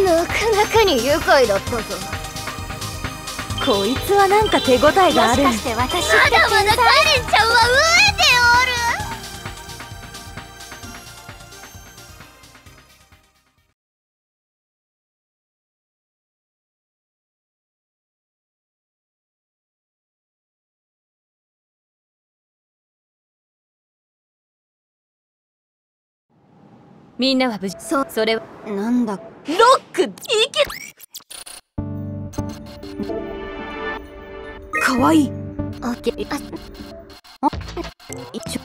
なかなかに愉快だったぞ。こいつはなんか手応えがある。もしかして私ってまだまだカレンちゃんは飢えてみんなは無事。そそれは。なんだ。ロックいけかわい。いあけああ一緒。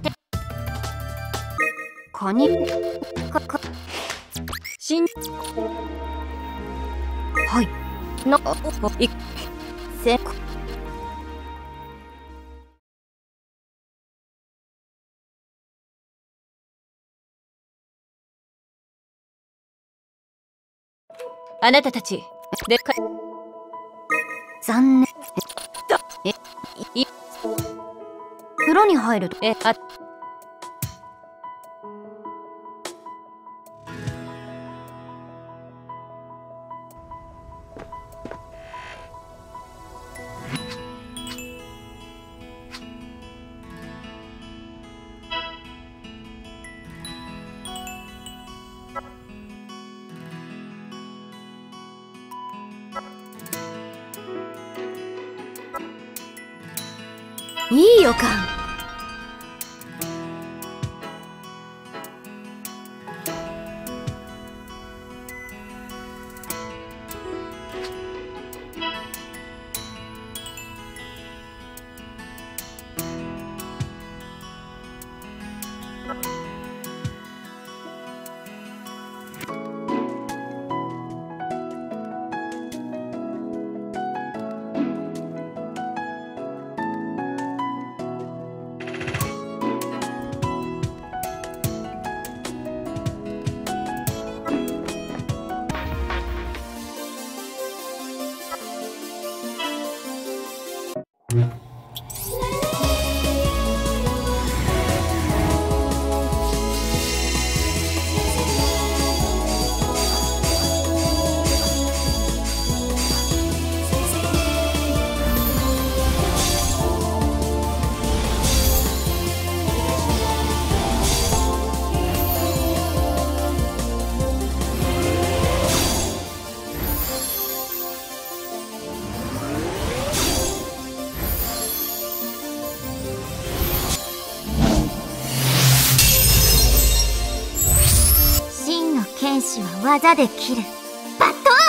カニ。かか。しん。はい。なおいあなたたちでか残念。だえい風呂に入ると。えあいい予感。の剣士は技で切る。バットあ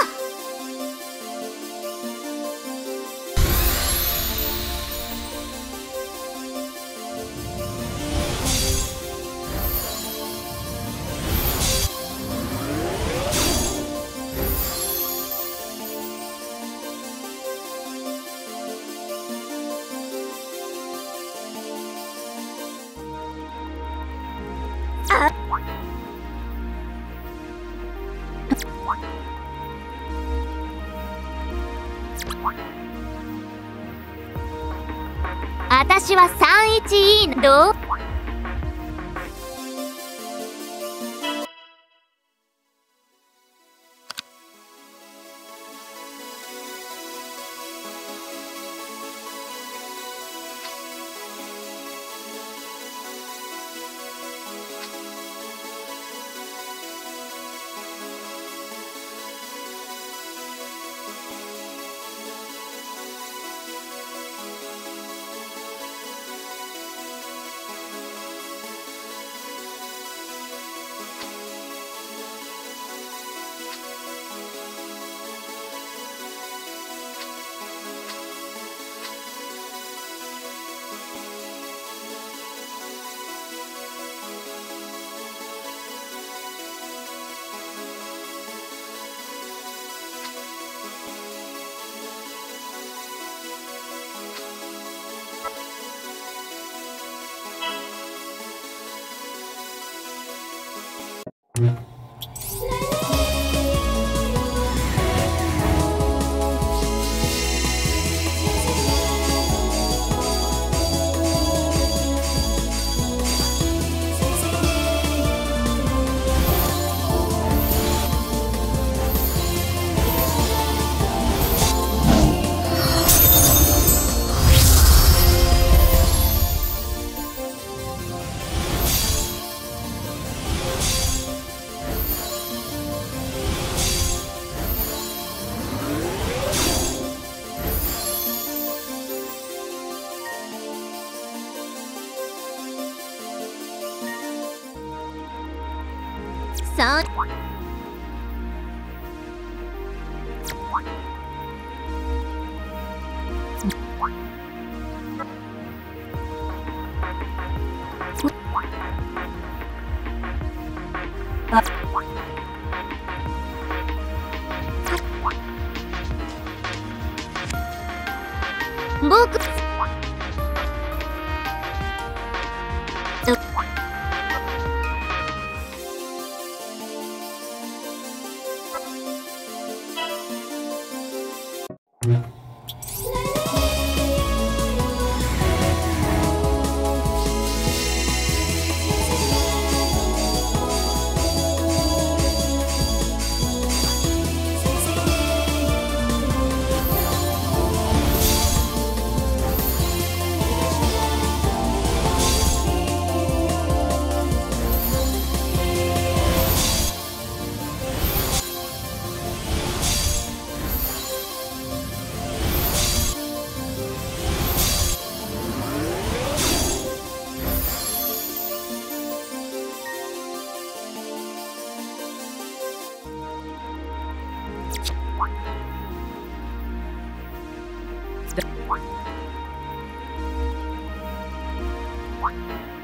私は 31E どう Mm-hmm. のどうさ僕だ